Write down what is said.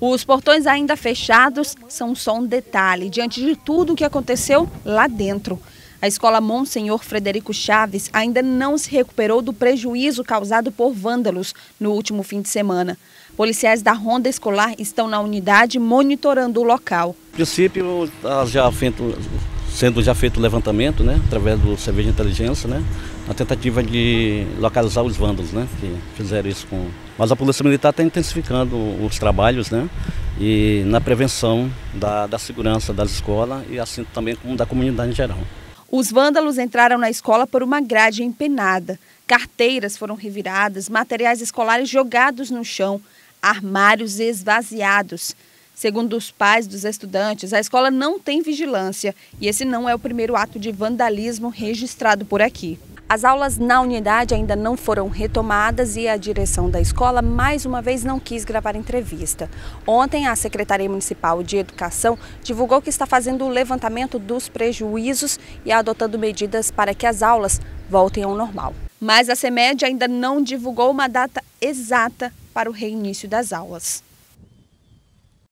Os portões ainda fechados são só um detalhe diante de tudo o que aconteceu lá dentro. A escola Monsenhor Frederico Chaves ainda não se recuperou do prejuízo causado por vândalos no último fim de semana. Policiais da Ronda Escolar estão na unidade monitorando o local. A princípio, já feito, sendo já feito o levantamento, né, através do Serviço de Inteligência, né, a tentativa de localizar os vândalos, né, que fizeram isso com... Mas a Polícia Militar está intensificando os trabalhos, né, e na prevenção da, da segurança das escolas e assim também como da comunidade em geral. Os vândalos entraram na escola por uma grade empenada. Carteiras foram reviradas, materiais escolares jogados no chão, armários esvaziados. Segundo os pais dos estudantes, a escola não tem vigilância e esse não é o primeiro ato de vandalismo registrado por aqui. As aulas na unidade ainda não foram retomadas e a direção da escola mais uma vez não quis gravar entrevista. Ontem, a Secretaria Municipal de Educação divulgou que está fazendo o levantamento dos prejuízos e adotando medidas para que as aulas voltem ao normal. Mas a CEMED ainda não divulgou uma data exata para o reinício das aulas.